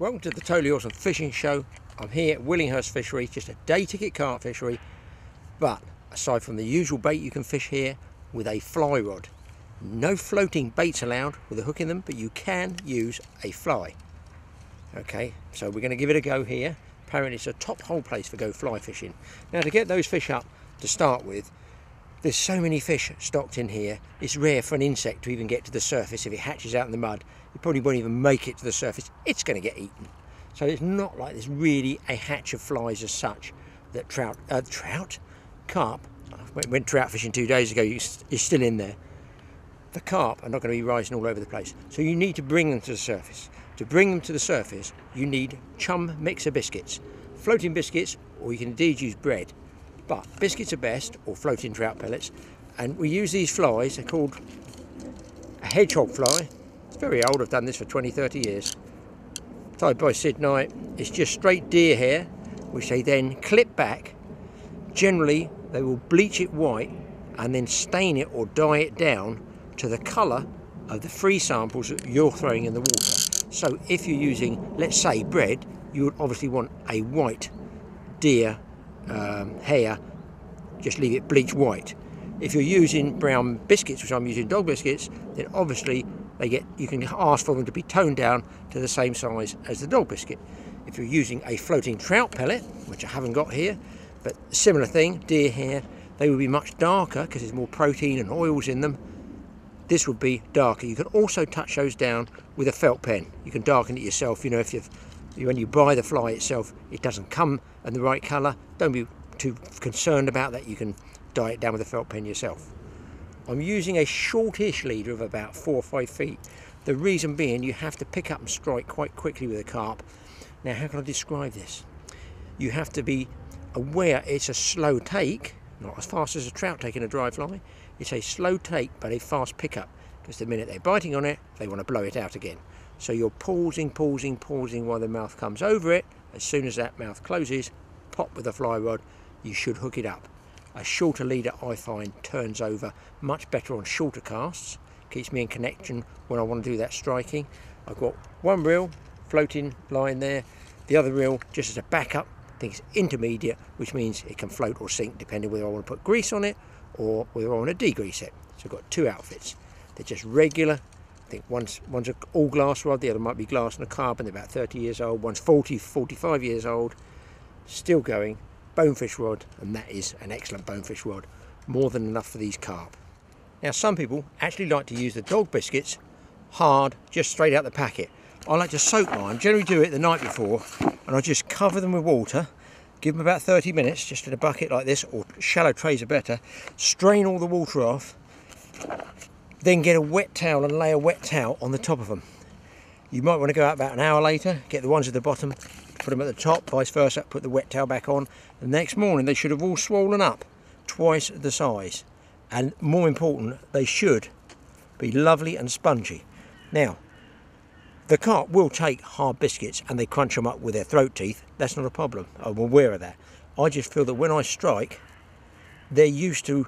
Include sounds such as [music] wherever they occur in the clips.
Welcome to the Totally Awesome Fishing Show. I'm here at Willinghurst Fishery, just a day ticket carp fishery. But aside from the usual bait you can fish here with a fly rod. No floating baits allowed with a hook in them, but you can use a fly. Okay, so we're going to give it a go here. Apparently it's a top hole place for go fly fishing. Now to get those fish up to start with, there's so many fish stocked in here, it's rare for an insect to even get to the surface. If it hatches out in the mud, it probably won't even make it to the surface. It's going to get eaten. So it's not like there's really a hatch of flies as such that trout, uh, trout, carp, went, went trout fishing two days ago, is still in there. The carp are not going to be rising all over the place. So you need to bring them to the surface. To bring them to the surface, you need chum mixer biscuits, floating biscuits, or you can indeed use bread. But biscuits are best, or floating trout pellets. And we use these flies, they're called a hedgehog fly. Very old, I've done this for 20, 30 years. Tied by Sid Knight. It's just straight deer hair, which they then clip back. Generally, they will bleach it white and then stain it or dye it down to the colour of the free samples that you're throwing in the water. So if you're using, let's say, bread, you would obviously want a white deer um, hair, just leave it bleach white. If you're using brown biscuits, which I'm using dog biscuits, then obviously they get you can ask for them to be toned down to the same size as the dog biscuit. If you're using a floating trout pellet, which I haven't got here, but similar thing, deer hair, they would be much darker because there's more protein and oils in them. This would be darker. You can also touch those down with a felt pen. You can darken it yourself. You know, if you've when you buy the fly itself, it doesn't come in the right colour. Don't be too concerned about that. You can dye it down with a felt pen yourself. I'm using a shortish leader of about four or five feet. The reason being you have to pick up and strike quite quickly with a carp. Now how can I describe this? You have to be aware it's a slow take, not as fast as a trout taking a dry fly. It's a slow take but a fast pickup because the minute they're biting on it they want to blow it out again. So you're pausing, pausing, pausing while the mouth comes over it. As soon as that mouth closes, pop with a fly rod, you should hook it up. A shorter leader I find turns over much better on shorter casts, keeps me in connection when I want to do that striking. I've got one reel floating line there, the other reel just as a backup, I think it's intermediate, which means it can float or sink depending whether I want to put grease on it or whether I want to degrease it. So I've got two outfits. They're just regular I think one's, one's all glass rod, the other might be glass and a carbon, they're about 30 years old, one's 40, 45 years old, still going, bonefish rod, and that is an excellent bonefish rod, more than enough for these carp. Now some people actually like to use the dog biscuits hard, just straight out the packet. I like to soak mine, generally do it the night before, and I just cover them with water, give them about 30 minutes, just in a bucket like this, or shallow trays are better, strain all the water off, then get a wet towel and lay a wet towel on the top of them. You might want to go out about an hour later, get the ones at the bottom, put them at the top, vice versa, put the wet towel back on. The next morning they should have all swollen up twice the size. And more important, they should be lovely and spongy. Now, the carp will take hard biscuits and they crunch them up with their throat teeth. That's not a problem. I'm aware of that. I just feel that when I strike, they're used to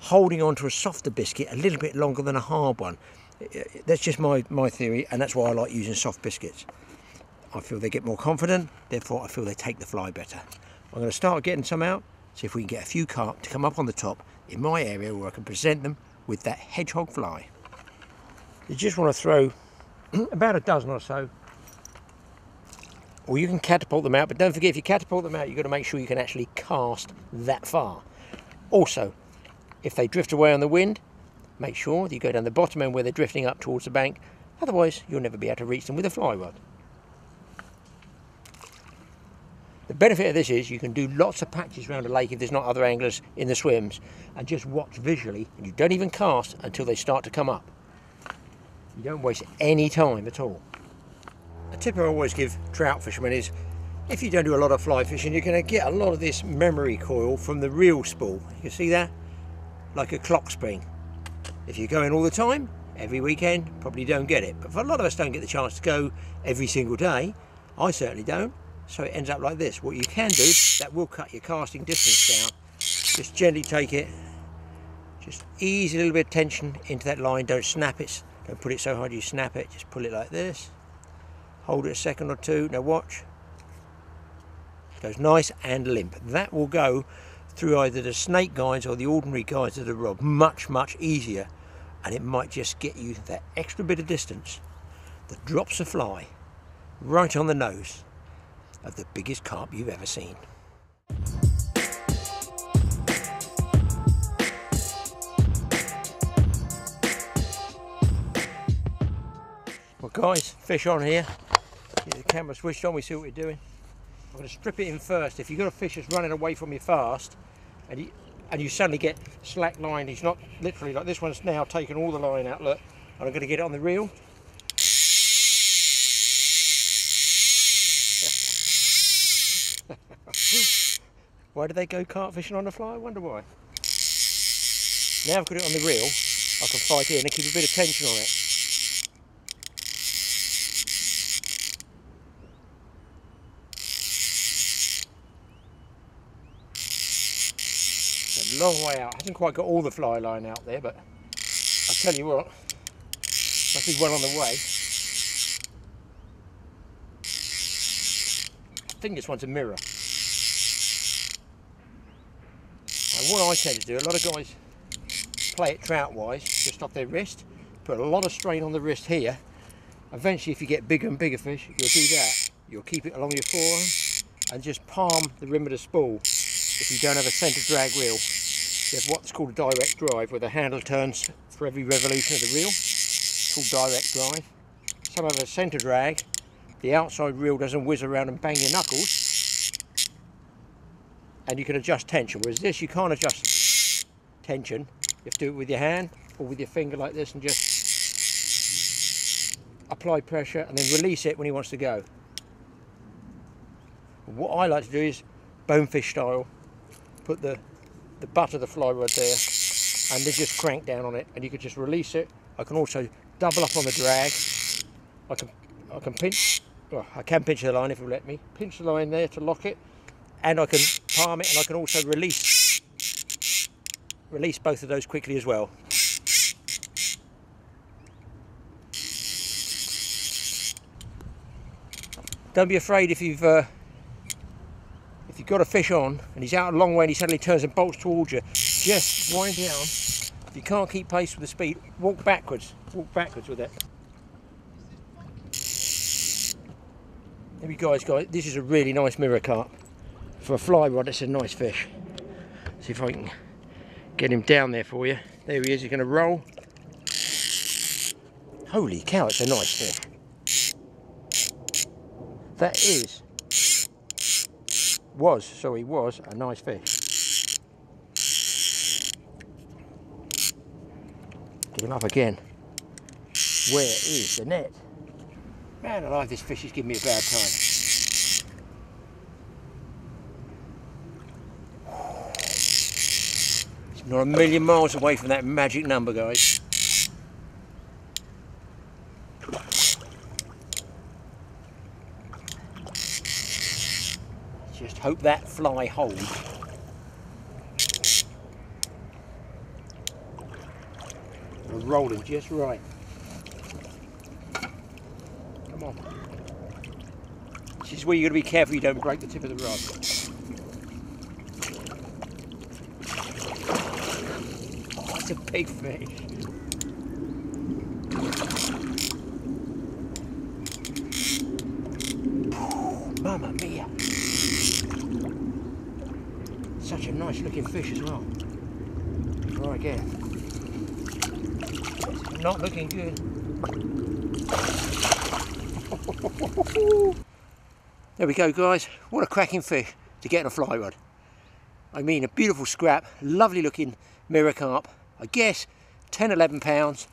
holding on to a softer biscuit a little bit longer than a hard one. That's just my, my theory, and that's why I like using soft biscuits. I feel they get more confident, therefore I feel they take the fly better. I'm going to start getting some out, see if we can get a few carp to come up on the top in my area where I can present them with that hedgehog fly. You just want to throw [clears throat] about a dozen or so, or you can catapult them out, but don't forget if you catapult them out, you've got to make sure you can actually cast that far. Also, if they drift away on the wind, make sure that you go down the bottom end where they're drifting up towards the bank. Otherwise, you'll never be able to reach them with a fly rod. The benefit of this is you can do lots of patches around a lake if there's not other anglers in the swims and just watch visually and you don't even cast until they start to come up. You don't waste any time at all. A tip I always give trout fishermen is if you don't do a lot of fly fishing you're going to get a lot of this memory coil from the reel spool. You see that? like a clock spring. If you're going all the time, every weekend, probably don't get it. But for a lot of us don't get the chance to go every single day. I certainly don't. So it ends up like this. What you can do, that will cut your casting distance down. Just gently take it. Just ease a little bit of tension into that line. Don't snap it. Don't put it so hard you snap it. Just pull it like this. Hold it a second or two. Now watch. It goes nice and limp. That will go through either the snake guides or the ordinary guides of the rod much, much easier. And it might just get you that extra bit of distance that drops a fly right on the nose of the biggest carp you've ever seen. Well guys, fish on here. Get the camera switched on, we see what we're doing. I'm going to strip it in first. If you've got a fish that's running away from you fast, and you, and you suddenly get slack line, he's not literally like this one's now taken all the line out, look. And I'm going to get it on the reel. Why do they go carp fishing on the fly? I wonder why. Now I've got it on the reel, I can fight in and keep a bit of tension on it. It's a long way out. Hasn't quite got all the fly line out there, but I tell you what, must be well on the way. I think this one's a mirror. And what I tend to do, a lot of guys play it trout wise, just off their wrist, put a lot of strain on the wrist here. Eventually, if you get bigger and bigger fish, you'll do that. You'll keep it along your forearm and just palm the rim of the spool if you don't have a centre drag reel. You have what's called a direct drive where the handle turns for every revolution of the reel. It's called direct drive. Some have a centre drag. The outside reel doesn't whiz around and bang your knuckles. And you can adjust tension, whereas this you can't adjust tension. You have to do it with your hand or with your finger like this and just apply pressure and then release it when he wants to go. What I like to do is bonefish style, put the, the butt of the fly rod there and then just crank down on it and you can just release it. I can also double up on the drag. I can I can pinch well, I can pinch the line if you let me. Pinch the line there to lock it and I can palm it and I can also release release both of those quickly as well. Don't be afraid if you've uh, if you've got a fish on and he's out a long way and he suddenly turns and bolts towards you, just wind down. If you can't keep pace with the speed, walk backwards. Walk backwards with it. There we go, guys. This is a really nice mirror carp. For a fly rod, it's a nice fish. See if I can get him down there for you. There he is, he's to roll. Holy cow, it's a nice fish. That is was, so he was, a nice fish. Get him up again. Where is the net? Man alive, this fish is giving me a bad time. Not a million miles away from that magic number, guys. Just hope that fly holds. We're rolling just right. Come on. This is where you've got to be careful you don't break the tip of the rod. That's a big fish. Mamma mia. Such a nice looking fish as well. Right again. Not looking good. [laughs] there we go guys. What a cracking fish to get in a fly rod. I mean a beautiful scrap, lovely looking mirror carp. I guess 10, 11 pounds.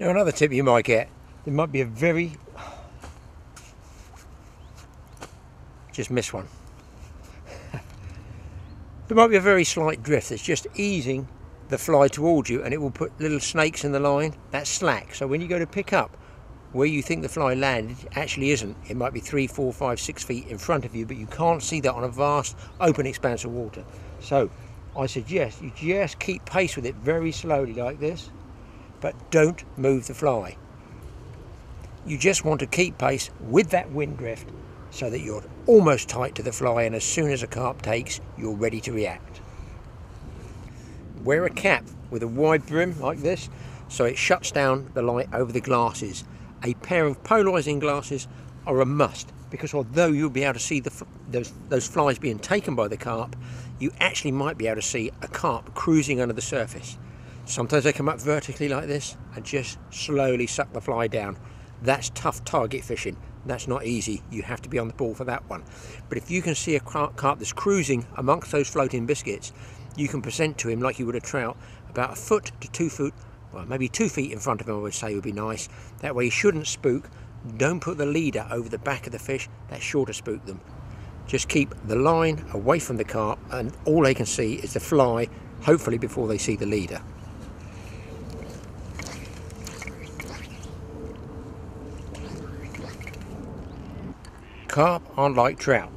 Now another tip you might get, there might be a very, just miss one. [laughs] there might be a very slight drift that's just easing the fly towards you and it will put little snakes in the line. That's slack. So when you go to pick up where you think the fly landed actually isn't. It might be three, four, five, six feet in front of you, but you can't see that on a vast open expanse of water. So I suggest you just keep pace with it very slowly like this, but don't move the fly. You just want to keep pace with that wind drift so that you're almost tight to the fly and as soon as a carp takes, you're ready to react. Wear a cap with a wide brim like this so it shuts down the light over the glasses. A pair of polarizing glasses are a must because although you'll be able to see the, those, those flies being taken by the carp, you actually might be able to see a carp cruising under the surface. Sometimes they come up vertically like this and just slowly suck the fly down. That's tough target fishing. That's not easy. You have to be on the ball for that one. But if you can see a carp that's cruising amongst those floating biscuits, you can present to him like you would a trout about a foot to two foot, well maybe two feet in front of him I would say would be nice. That way he shouldn't spook. Don't put the leader over the back of the fish. That's sure to spook them. Just keep the line away from the carp and all they can see is the fly, hopefully before they see the leader. Carp aren't like trout.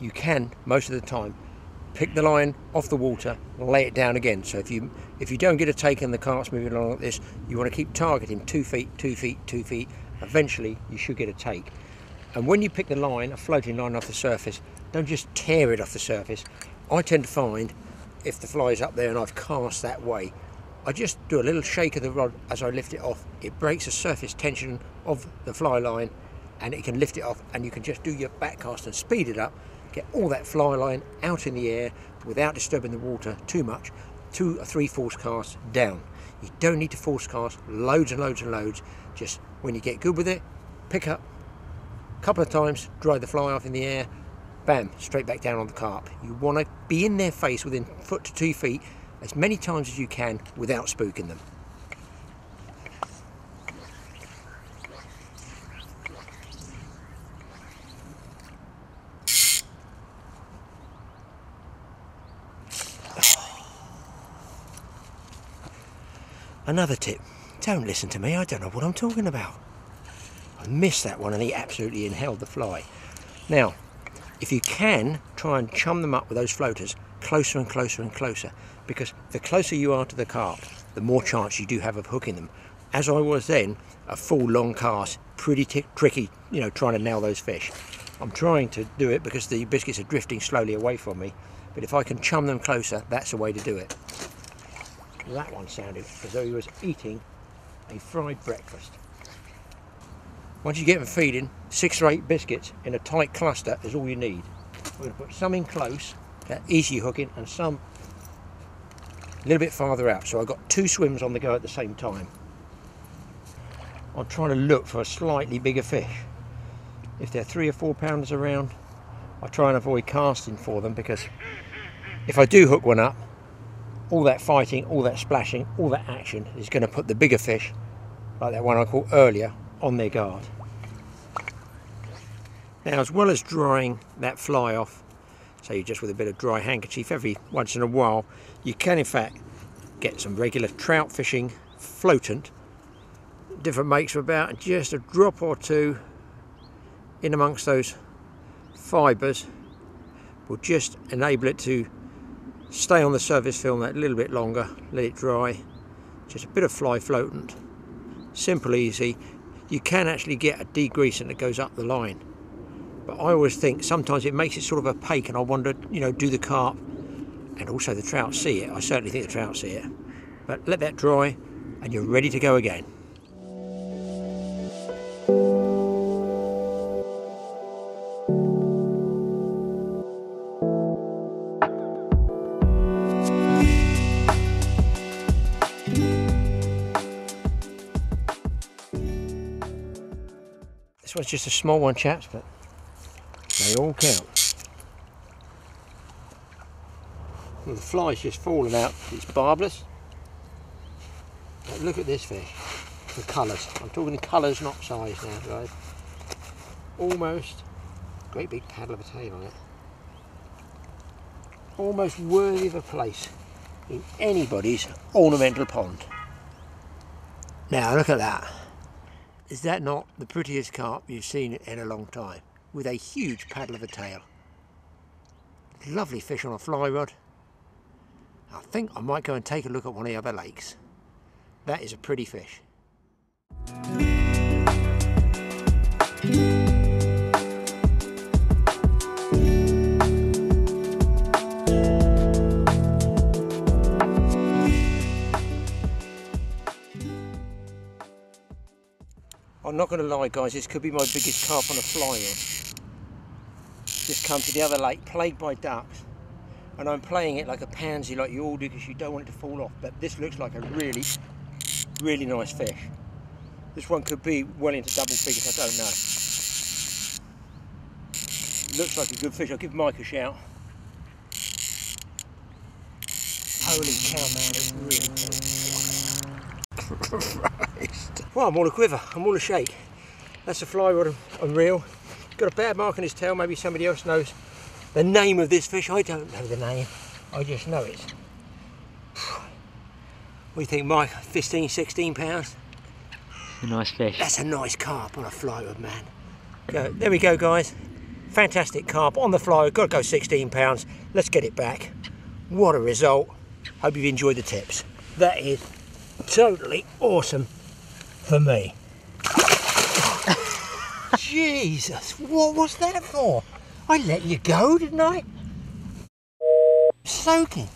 You can, most of the time, pick the line off the water lay it down again. So if you if you don't get a take and the carp's moving along like this, you want to keep targeting two feet, two feet, two feet. Eventually, you should get a take. And when you pick the line, a floating line off the surface, don't just tear it off the surface. I tend to find if the fly is up there and I've cast that way, I just do a little shake of the rod as I lift it off. It breaks the surface tension of the fly line and it can lift it off and you can just do your back cast and speed it up, get all that fly line out in the air without disturbing the water too much, two or three force casts down. You don't need to force cast loads and loads and loads. Just when you get good with it, pick up, a couple of times, dry the fly off in the air, bam, straight back down on the carp. You want to be in their face within foot to two feet as many times as you can without spooking them. Another tip, don't listen to me, I don't know what I'm talking about. I missed that one and he absolutely inhaled the fly. Now, if you can, try and chum them up with those floaters closer and closer and closer because the closer you are to the carp, the more chance you do have of hooking them. As I was then, a full long cast, pretty tricky, you know, trying to nail those fish. I'm trying to do it because the biscuits are drifting slowly away from me, but if I can chum them closer, that's the way to do it. That one sounded as though he was eating a fried breakfast. Once you get them feeding, six or eight biscuits in a tight cluster is all you need. We're going to put some in close, that easy hooking, and some a little bit farther out. So I've got two swims on the go at the same time. I'm trying to look for a slightly bigger fish. If they're three or four pounders around, I try and avoid casting for them because if I do hook one up, all that fighting, all that splashing, all that action is going to put the bigger fish, like that one I caught earlier, on their guard. Now, as well as drying that fly off, say just with a bit of dry handkerchief every once in a while, you can in fact get some regular trout fishing floatant, different makes of about just a drop or two in amongst those fibres will just enable it to stay on the surface film that a little bit longer, let it dry, just a bit of fly floatant, simple easy, you can actually get a degreasant that goes up the line. But I always think sometimes it makes it sort of opaque, and I wonder, you know, do the carp and also the trout see it? I certainly think the trout see it. But let that dry, and you're ready to go again. This one's just a small one, chaps, but they all count. Well, the fly's just fallen out. It's barbless. But look at this fish. The colours. I'm talking colours, not size now, guys. Almost. Great big paddle of a tail on it. Almost worthy of a place in anybody's ornamental pond. Now look at that. Is that not the prettiest carp you've seen in a long time? With a huge paddle of a tail. Lovely fish on a fly rod. I think I might go and take a look at one of the other lakes. That is a pretty fish. I'm not going to lie guys, this could be my biggest carp on a fly. Just come to the other lake, plagued by ducks. And I'm playing it like a pansy like you all do because you don't want it to fall off. But this looks like a really, really nice fish. This one could be well into double figures, I don't know. Looks like a good fish, I'll give Mike a shout. Holy cow man, it's really. [laughs] Well, I'm all a quiver, I'm all a shake. That's a fly rod unreal. Got a bad mark on his tail, maybe somebody else knows the name of this fish. I don't know the name, I just know it. What do you think, Mike? 15, 16 pounds? A nice fish. That's a nice carp on a fly rod, man. Go. There we go, guys. Fantastic carp on the fly. Got to go 16 pounds. Let's get it back. What a result. Hope you've enjoyed the tips. That is totally awesome for me. Jesus, what was that for? I let you go, didn't I? Soaking.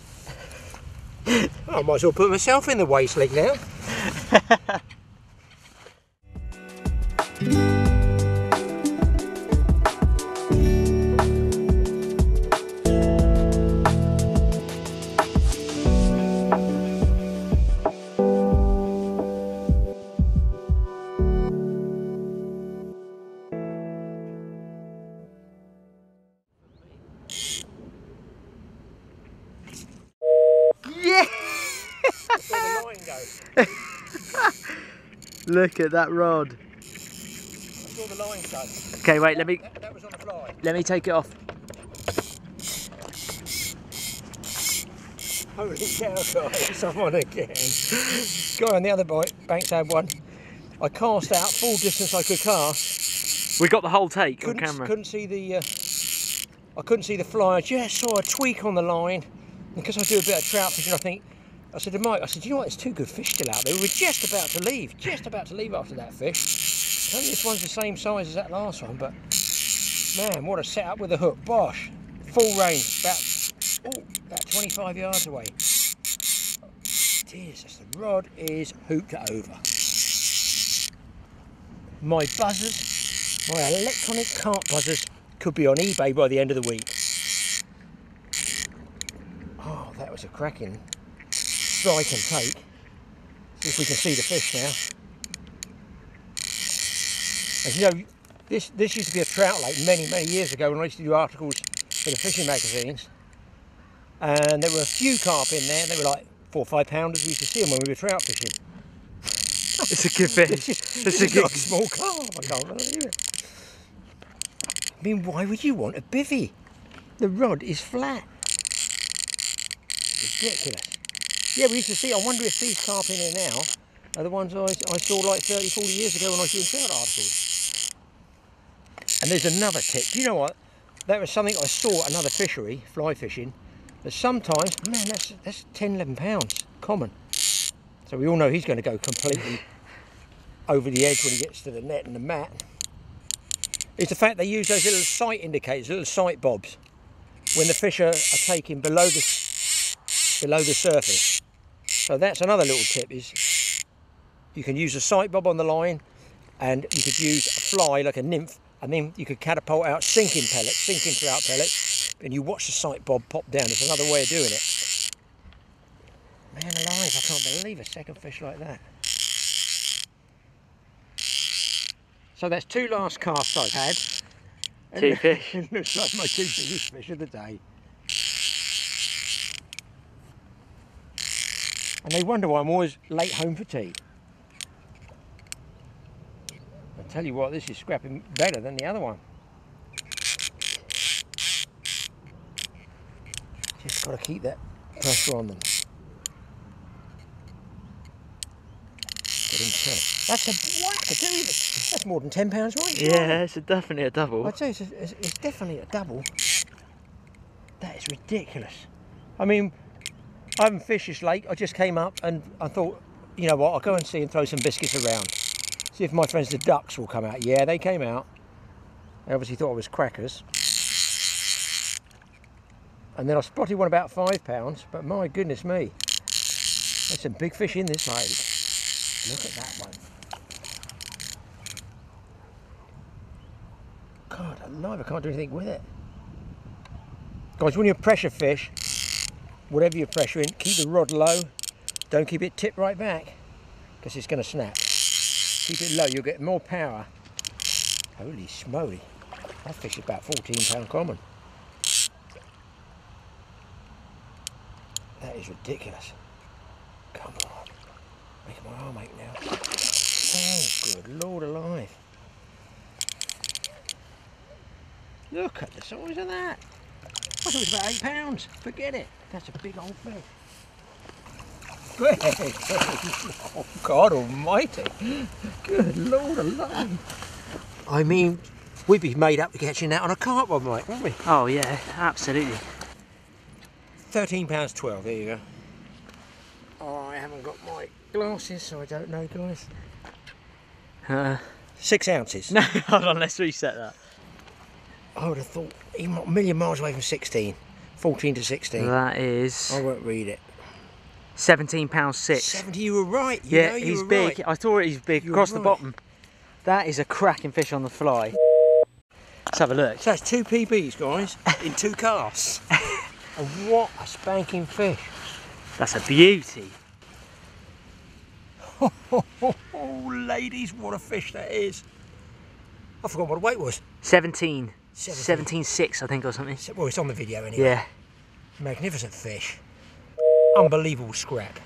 I might as well put myself in the waste leg now. [laughs] Look at that rod. Okay, wait, let me That, that was on a fly. let me take it off. Holy cow, guys, someone again. Guy on the other bite, Banks had one. I cast out full distance I could cast. We got the whole take on Couldn't, camera. couldn't see the uh, I couldn't see the fly. I just saw a tweak on the line. Because I do a bit of trout fishing, I think I said to Mike, I said, you know what, it's two good fish still out there. We were just about to leave, just about to leave after that fish. I think this one's the same size as that last one, but man, what a setup with a hook. Bosh, full range, about, oh, about 25 yards away. Jesus, the rod is hooked over. My buzzers, my electronic carp buzzers, could be on eBay by the end of the week. Oh, that was a cracking strike and take. See if we can see the fish now. As you know, this, this used to be a trout lake many, many years ago when I used to do articles for the fishing magazines. And there were a few carp in there, they were like four or five pounders. We used to see them when we were trout fishing. It's a good fish. It's a good. small carp, I can't believe it. I mean, why would you want a bivvy? The rod is flat. Ridiculous. Yeah, we used to see, I wonder if these carp in here now are the ones I, I saw like 30, 40 years ago when I was doing trout articles. And there's another tip. You know what? That was something I saw at another fishery, fly fishing, that sometimes, man, that's, that's 10, 11 pounds, common. So we all know he's going to go completely over the edge when he gets to the net and the mat. It's the fact they use those little sight indicators, little sight bobs, when the fish are, are taken below the below the surface. So that's another little tip is you can use a sight bob on the line and you could use a fly like a nymph and then you could catapult out sinking pellets, sinking trout pellets and you watch the sight bob pop down. It's another way of doing it. Man alive, I can't believe a second fish like that. So that's two last casts I've had. Two [laughs] fish. looks like my two biggest fish of the day. And they wonder why I'm always late home for tea. I tell you what, this is scrapping better than the other one. Just got to keep that pressure on them. Get him ten. That's a whacker, too. That's more than ten pounds weight. Yeah, it's a, definitely a double. I'd say it's, a, it's, it's definitely a double. That is ridiculous. I mean, I haven't fished this lake. I just came up and I thought, you know what, I'll go and see and throw some biscuits around. See if my friends the ducks will come out. Yeah, they came out. They obviously thought I was crackers. And then I spotted one about five pounds, but my goodness me. There's some big fish in this lake. Look at that one. God alive, I can't do anything with it. Guys, when you pressure fish, whatever you're pressuring, keep the rod low. Don't keep it tipped right back, because it's going to snap. Keep it low, you'll get more power. Holy smoly. That fish is about 14 pound common. That is ridiculous. Come on. Making my arm ache now. Oh, good lord alive. Look at the size of that. I thought it was about eight pounds. Forget it. That's a big old fish. Greg, oh God Almighty! Good Lord alive! I mean, we'd be made up to catching that on a carp rod, Mike, wouldn't we? Oh yeah, absolutely. Thirteen pounds twelve. There you go. Oh, I haven't got my glasses, so I don't know, guys. Uh, Six ounces. [laughs] no, hold on, let's reset that. I would have thought even a million miles away from 16. 14 to 16. That is I won't read it. seventeen pounds six. 70, you were right. You yeah, know you he's big. right. I thought he's big You're across the bottom. That is a cracking fish on the fly. Let's have a look. So that's two PBs, guys, in two casts. [laughs] and what a spanking fish. That's a beauty. [laughs] Oh, ladies, what a fish that is. I forgot what the weight was. 17. 17. 17 6, I think, or something. Well, it's on the video anyway. Yeah. Magnificent fish. Unbelievable scrap.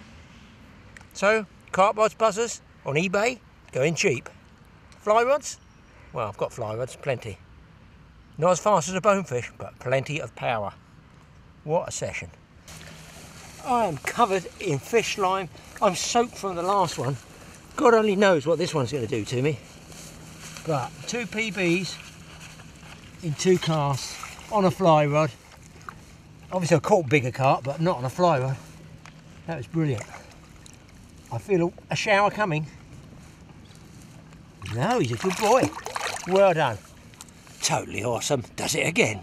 So, carp rods, buzzers on eBay, going cheap. Fly rods? Well, I've got fly rods, plenty. Not as fast as a bonefish, but plenty of power. What a session. I am covered in fish slime. I'm soaked from the last one. God only knows what this one's going to do to me. But two PBs in two casts on a fly rod. Obviously I caught bigger carp, but not on a fly rod. That was brilliant. I feel a, shower coming. No, he's a good boy. Well done. Totally awesome. Does it again.